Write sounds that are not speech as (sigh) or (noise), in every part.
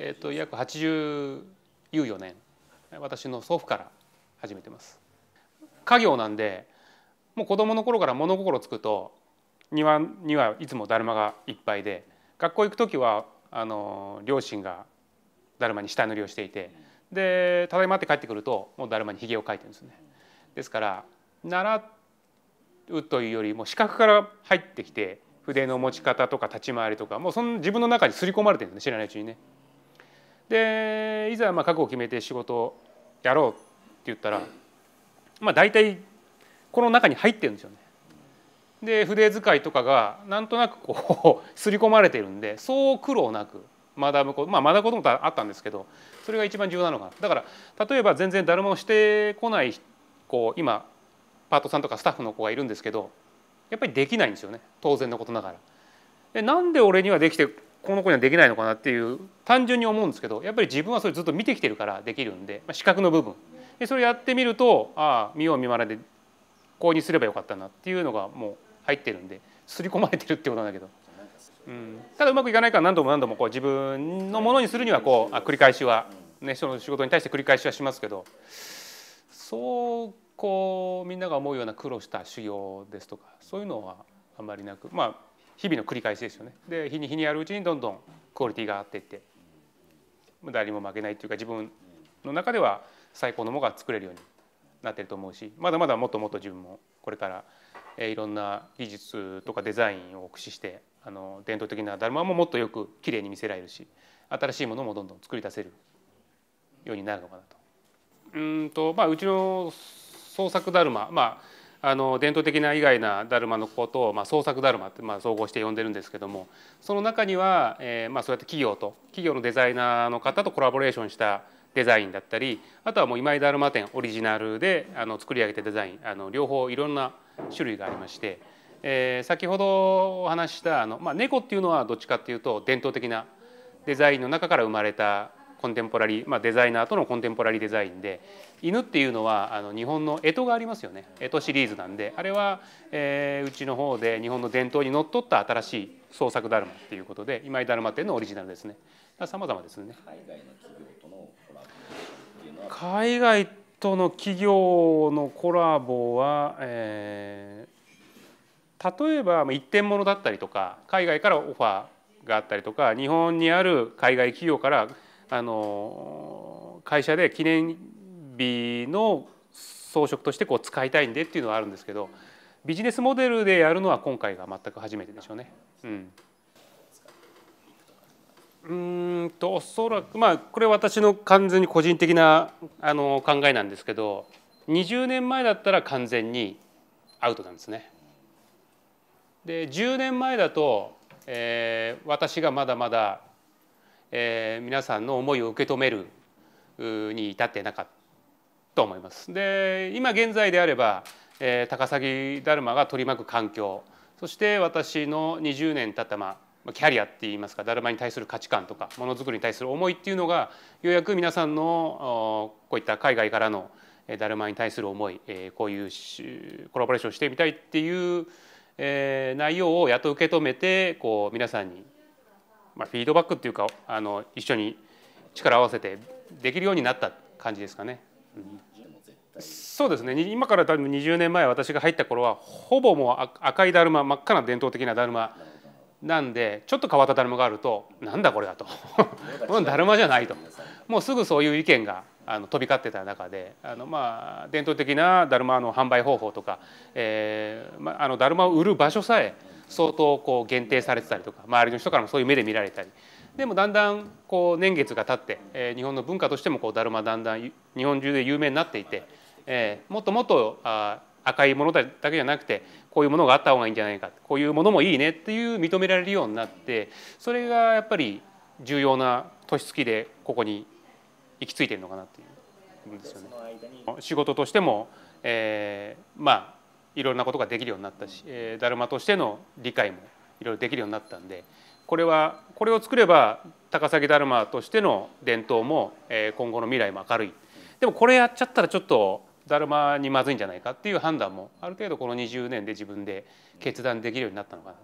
えーと、約84年私の祖父から始めてます家業なんでもう子供の頃から物心つくと庭にはいつもだるまがいっぱいで学校行く時はあの両親がだるまに下塗りをしていてでただいまって帰ってくるともうだるまにひげを描いてるんですね。ですから習うというよりも視覚から入ってきて筆の持ち方とか立ち回りとかもうその自分の中に刷り込まれてるんですね知らないうちにね。でいざまあ覚悟を決めて仕事をやろうって言ったらまあ大体この中に入ってるんですよね。で筆使いとかがなんとなくこう (laughs) 刷り込まれてるんでそう苦労なく学ぶことまあ学ぶこともあったんですけどそれが一番重要なのかなだから例えば全然誰もしてこないこう今パートさんとかスタッフの子がいるんですけどやっぱりできないんですよね当然のことながら。でなんで俺にはできてこの子にはできないのかなっていう。単純に思うんですけどやっぱり自分はそれずっと見てきてるからできるんで、まあ、視覚の部分。でそれやってみるとああ見よう見まねでこうにすればよかったなっていうのがもう入ってるんで刷り込まれてるってことなんだけど、うん、ただうまくいかないから何度も何度もこう自分のものにするにはこうあ繰り返しは、ね、その仕事に対して繰り返しはしますけど。そうこうみんなが思うような苦労した修行ですとかそういうのはあんまりなく。まあ日々の繰り返しですよね。で日に日にやるうちにどんどんクオリティが上がっていって誰にも負けないっていうか自分の中では最高のものが作れるようになってると思うしまだまだもっともっと自分もこれからいろんな技術とかデザインを駆使してあの伝統的なだるまももっとよくきれいに見せられるし新しいものもどんどん作り出せるようになるのかなと。うんとまあ、うちの創作だるま、まあ、あの伝統的な以外なだるまのことを、まあ、創作だるまって、まあ、総合して呼んでるんですけどもその中には、えーまあ、そうやって企業と企業のデザイナーの方とコラボレーションしたデザインだったりあとはもう今井だるま店オリジナルであの作り上げてデザインあの両方いろんな種類がありまして、えー、先ほどお話したあの、まあ、猫っていうのはどっちかっていうと伝統的なデザインの中から生まれたコンテンポラリー、まあ、デザイナーとのコンテンポラリーデザインで犬っていうのはあの日本の干支がありますよね。干支シリーズなんであれは、えー、うちの方で日本の伝統にのっとった新しい創作だるまっていうことで今井だるま店のオリジナルですね。さまざまですね。海外との企業のコラボは、えー、例えば一点物だったりとか海外からオファーがあったりとか日本にある海外企業からあの会社で記念日の装飾としてこう使いたいんでっていうのはあるんですけどビジネスモデルでやるのは今回が全く初めてでしょうね。うんうんとおそらくまあこれ私の完全に個人的なあの考えなんですけど20年前だったら完全にアウトなんですね。で10年前だと、えー、私がまだまだえー、皆さんの思いを受け止めるに至ってなかったと思います。で今現在であれば、えー、高崎だるまが取り巻く環境そして私の20年経ったまあキャリアっていいますかだるまに対する価値観とかものづくりに対する思いっていうのがようやく皆さんのこういった海外からのだるまに対する思いこういうコラボレーションしてみたいっていう内容をやっと受け止めてこう皆さんにまあ、フィードバックっていうかあの一緒に力を合わせてできるようになった感じですかね。うん、そうですね。今から多分20年前私が入った頃はほぼもう赤いだるま真っ赤な伝統的なだるまなんでちょっと変わっただるまがあるとなんだこれだと。(laughs) だるまじゃないと。もうすぐそういう意見があの飛び交ってた中であのまあ伝統的なだるまの販売方法とか、えーまあ、あのだるまを売る場所さえ相当こう限定されてたりとか周りの人からもそういう目で見られたり。でもだんだんこう年月が経って、えー、日本の文化としてもこうだるまだんだん日本中で有名になっていて、えー、もっともっとあ赤いものだけじゃなくてこういうものがあった方がいいんじゃないかこういうものもいいねっていう認められるようになってそれがやっぱり重要な年月でここに行き着いてるのかなっていうんですよね。仕事としても、えー、まあいろんなことができるようになったし、えー、だるまとしての理解もいろいろできるようになったんでこれはこれを作れば高崎だるまとしての伝統も、えー、今後の未来も明るいでもこれやっちゃったらちょっとだるまにまずいんじゃないかっていう判断もある程度この20年で自分で決断できるようになったのかな。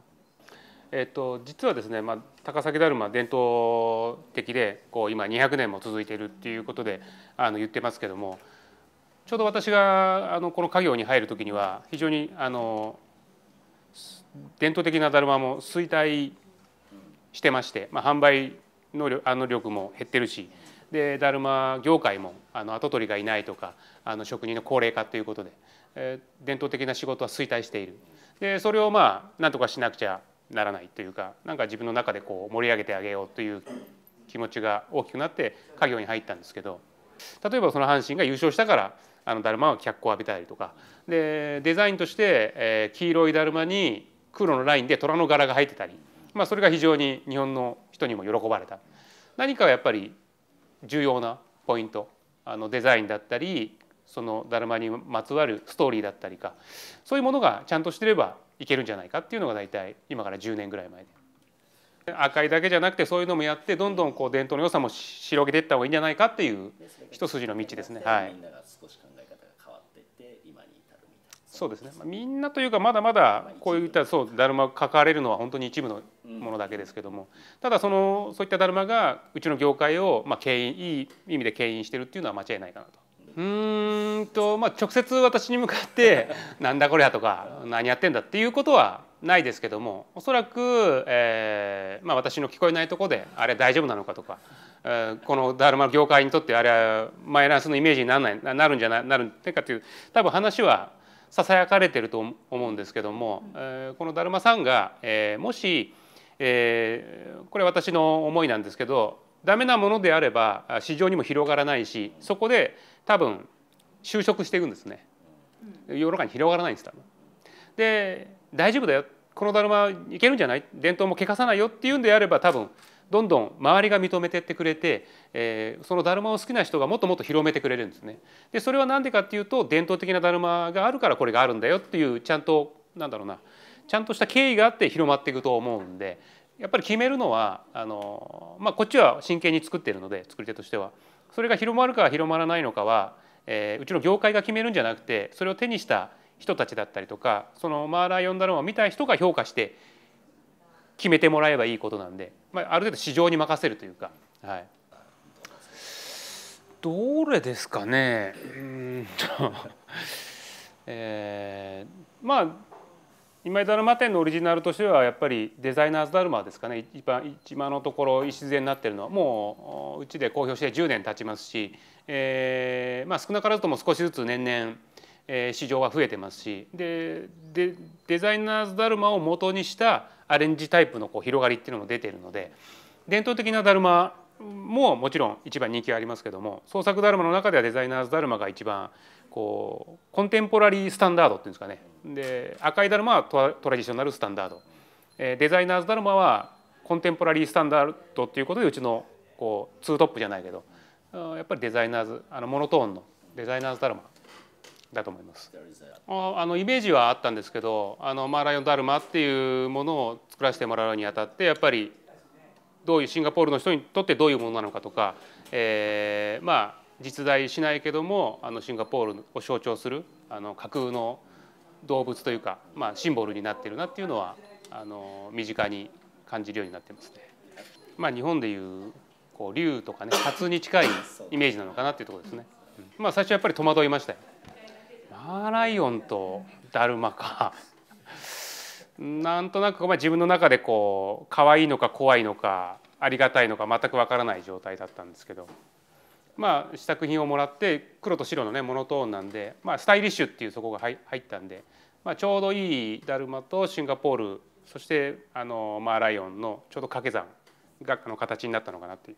えっと、実はですね、まあ、高崎だるま伝統的でこう今200年も続いているっていうことであの言ってますけどもちょうど私があのこの家業に入る時には非常にあの伝統的なだるまも衰退してまして、まあ、販売のあの力も減ってるしでだるま業界もあの跡取りがいないとかあの職人の高齢化ということで、えー、伝統的な仕事は衰退している。でそれをまあなんとかしなくちゃならないというかなんか自分の中でこう盛り上げてあげようという気持ちが大きくなって家業に入ったんですけど例えばその阪神が優勝したからあのだるまは脚光を浴びたりとかでデザインとして、えー、黄色いだるまに黒のラインで虎の柄が入ってたり、まあ、それが非常に日本の人にも喜ばれた。何かやっぱり重要なポイントあのデザインだったりそのだるまにまつわるストーリーだったりかそういうものがちゃんとしてればいけるんじゃないかっていうのが大体今から10年ぐらい前で。赤いだけじゃなくてそういうのもやってどんどんこう伝統の良さも広げていった方がいいんじゃないかっていう一筋の道ですね。はい、そうですね、みんなというかまだまだこういったそうだるまが書かれるのは本当に一部のものだけですけども。ただそのそういっただるまがうちの業界をまあ牽引いい意味で牽引してるっていうのは間違いないかなと。うんとまあ直接私に向かって「(laughs) なんだこりゃ」とか「何やってんだ」っていうことはないですけどもおそらく、えーまあ、私の聞こえないとこであれ大丈夫なのかとか、えー、このだるま業界にとってあれはマイナスのイメージにならないなるんじゃないなるってかっていう多分話はささやかれてると思うんですけども、えー、このだるまさんが、えー、もし、えー、これ私の思いなんですけどダメなものであれば市場にも広がらないしそこで多分就職していくんですね。世の中に広がらないんです多分。で大丈夫だよ。このだるまいけるんじゃない？伝統も汚さないよっていうんであれば多分どんどん周りが認めてってくれて、えー、そのだるまを好きな人がもっともっと広めてくれるんですね。でそれは何でかっていうと伝統的なだるまがあるからこれがあるんだよっていうちゃんとなんだろうなちゃんとした経緯があって広まっていくと思うんでやっぱり決めるのはあの、まあ、こっちは真剣に作ってるので作り手としてはそれが広まるか広まらないのかは、えー、うちの業界が決めるんじゃなくてそれを手にした人たちだったりとかそのマーラーヨンダルマを見た人が評価して決めてもらえばいいことなんで、まあ、ある程度市場に任せるというか。はいどれですかね (laughs) うんとえー、まあ今井だるま店のオリジナルとしてはやっぱりデザイナーズだるまですかね。一番今のところ礎になってるのはもううちで公表して10年経ちますし、えーまあ、少なからずとも少しずつ年々、えー、市場は増えてますしででデザイナーズだるまを元にしたアレンジタイプのこう広がりっていうのも出ているので伝統的なだるまももちろん一番人気がありますけども創作だるまの中ではデザイナーズだるまが一番こうコンテンポラリースタンダードっていうんですかね。で赤いだるまはトラディショナルスタンダード。デザイナーズだるまはコンテンポラリースタンダードっていうことでうちのこうツートップじゃないけどやっぱりデザイナーズあのモノトーンのデザイナーズだるまだと思います。あのイメージはあったんですけどあのマーライオンダルマっていうものを作らせてもらうにあたってやっぱりどういうシンガポールの人にとってどういうものなのかとか、えー、まあ実在しないけどもあのシンガポールを象徴するあの架空の動物というか、まあ、シンボルになってるなっていうのはあの身近に感じるようになってますね。まあ、日本でいうこう竜とかね初に近いイメージなのかなっていうところですね。まあ、最初やっぱり戸惑いましたよ。マーライオンとダルマかなんとなくまあ自分の中でこう可愛いのか怖いのかありがたいのか全くわからない状態だったんですけどまあ試作品をもらって黒と白のねモノトーンなんで、まあ、スタイリッシュっていうそこが入ったんで、まあ、ちょうどいいだるまとシンガポールそしてあのまあライオンのちょうど掛け算がの形になったのかなっていう。